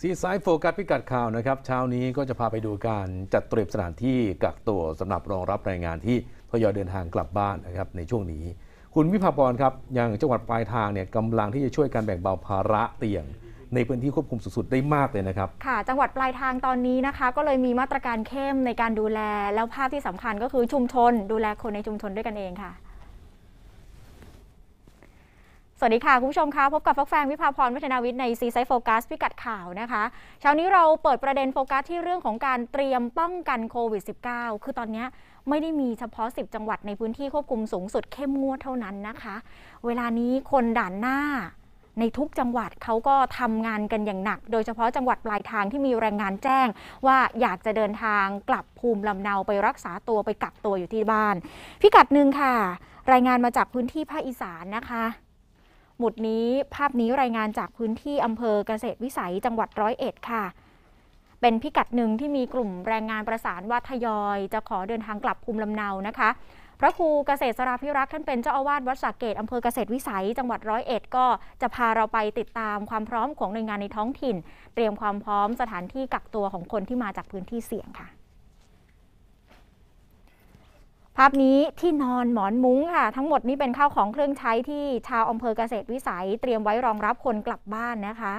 ซีไซด์โฟกัสพิกัดข่าวนะครับเช้านี้ก็จะพาไปดูการจัดเตรียมสถานที่กักตัวสำหรับรองรับแรงงานที่ทยอยเดินทางกลับบ้านนะครับในช่วงนี้ คุณวิภาพรครับอย่างจังหวัดปลายทางเนี่ยกำลังที่จะช่วยกันแบ่งเบาภาระเตียงในพื้นที่ควบคุมสุดๆได้มากเลยนะครับ ค่ะ จังหวัดปลายทางตอนนี้นะคะ ก็เลยมีมาตรการเข้มในการดูแล แล้วภาพที่สำคัญก็คือชุมชน ดูแลคนในชุมชนด้วยกันเองค่ะ สวัสดีค่ะ คุณผู้ชมคะพบกับฟักแฟงวิภาพรวัฒนาวิทย์ในซีไซโฟกัสพิกัดข่าวนะคะเช้านี้เราเปิดประเด็นโฟกัสที่เรื่องของการเตรียมป้องกันโควิด -19 คือตอนนี้ไม่ได้มีเฉพาะ 10 จังหวัดในพื้นที่ควบคุมสูงสุดเข้มงวดเท่านั้นนะคะ เวลานี้คนด่านหน้าในทุกจังหวัดเขาก็ทำงานกันอย่างหนัก โดยเฉพาะจังหวัดปลายทางที่มีแรงงานแจ้ง ว่าอยากจะเดินทางกลับภูมิลำเนาไปรักษาตัวไปกักตัวอยู่ที่บ้าน พิกัดหนึ่งค่ะ รายงานมาจากพื้นที่ภาคอีสานนะคะ หมุดนี้ภาพนี้รายงานจากพื้นที่อำเภอเกษตรวิสัยจังหวัดร้อยเอ็ดค่ะ เป็นพิกัดหนึ่งที่มีกลุ่มแรงงานประสานว่าทยอย จะขอเดินทางกลับภูมิลำเนานะคะ พระครูเกษตรสราพิรักษ์ท่านเป็นเจ้าอาวาสวัดสาเกตอำเภอเกษตรวิสัย จังหวัดร้อยเอ็ดก็จะพาเราไปติดตามความพร้อมของหน่วยงานในท้องถิ่น เตรียมความพร้อมสถานที่กักตัวของคนที่มาจากพื้นที่เสี่ยงค่ะ ภาพนี้ที่นอนหมอนมุ้งค่ะ ทั้งหมดนี้เป็นข้าวของเครื่องใช้ที่ชาวอำเภอเกษตรวิสัย เตรียมไว้รองรับคนกลับบ้านนะคะ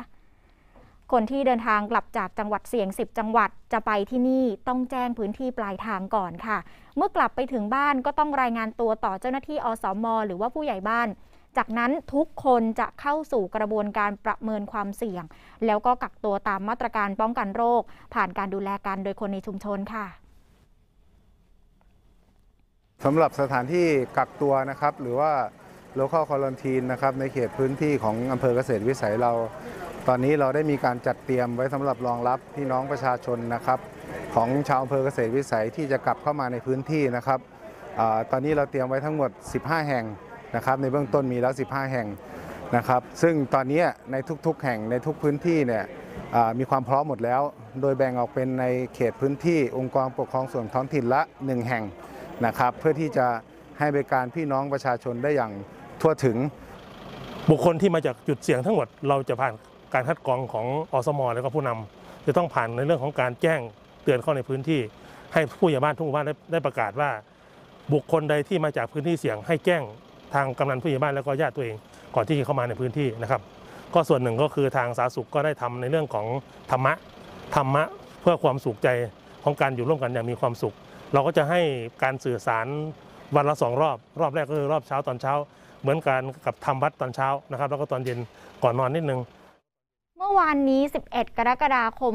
คนที่เดินทางกลับจากจังหวัดเสี่ยง 10 จังหวัดจะไปที่นี่ต้องแจ้งพื้นที่ปลายทางก่อนค่ะ เมื่อกลับไปถึงบ้านก็ต้องรายงานตัวต่อเจ้าหน้าที่อสมหรือว่าผู้ใหญ่บ้าน จากนั้นทุกคนจะเข้าสู่กระบวนการประเมินความเสี่ยง แล้วก็กักตัวตามมาตรการป้องกันโรค ผ่านการดูแลกันโดยคนในชุมชนค่ะ สำหรับสถานที่กักตัวนะครับ หรือว่า local quarantine นะครับในเขตพื้นที่ของอำเภอเกษตรวิสัยเรา ตอนนี้เราได้มีการจัดเตรียมไว้สำหรับรองรับพี่น้องประชาชนนะครับ ของชาวอำเภอเกษตรวิสัยที่จะกลับเข้ามาในพื้นที่นะครับอตอนนี้เราเตรียมไว้ทั้งหมด 15 แห่งนะครับ ในเบื้องต้นมีแล้ว 15 แห่งนะครับ ซึ่งตอนนี้ในทุกๆ แห่งในทุกพื้นที่เนี่ยมีความพร้อมหมดแล้ว โดยแบ่งออกเป็นในเขตพื้นที่องค์กรปกครองส่วนท้องถิ่นละ 1 แห่ง นะครับ เพื่อที่จะให้บริการพี่น้องประชาชนได้อย่างทั่วถึง บุคคลที่มาจากจุดเสี่ยงทั้งหมด เราจะผ่านการคัดกรองของอสมแล้วก็ผู้นำจะต้องผ่านในเรื่องของการแจ้งเตือนเข้าในพื้นที่ ให้ผู้ใหญ่บ้านทุกหมู่บ้านได้ได้ประกาศว่า บุคคลใดที่มาจากพื้นที่เสี่ยง ให้แจ้งทางกำนันผู้ใหญ่บ้านแล้วก็ญาติตัวเอง ก่อนที่จะเข้ามาในพื้นที่นะครับ ก็ส่วนหนึ่งก็คือทางสาธารณสุขก็ได้ทำในเรื่องของธรรมะธรรมะเพื่อความสุขใจของการอยู่ร่วมกันอย่างมีความสุข เราก็จะให้การสื่อสารวันละสองรอบ รอบแรกก็คือรอบเช้าตอนเช้า เหมือนกันกับทำวัดตอนเช้านะครับ แล้วก็ตอนเย็นก่อนนอนนิดนึง มื่อวานนี้ 11 กรกฎาคม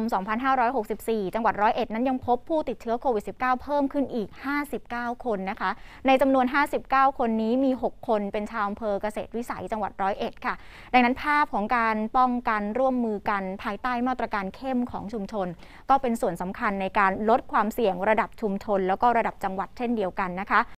2564 จังหวัดร้อยเอ็ดนั้นยังพบผู้ติดเชื้อโควิด -19 เพิ่มขึ้นอีก 59 คนนะคะ ในจำนวน 59 คนนี้มี 6 คนเป็นชาวอำเภอเกษตรวิสัยจังหวัดร้อยเอ็ดค่ะ ดังนั้นภาพของการป้องกันร่วมมือกันภายใต้มาตรการเข้มของชุมชน ก็เป็นส่วนสำคัญในการลดความเสี่ยงระดับชุมชน แล้วก็ระดับจังหวัดเช่นเดียวกันนะคะ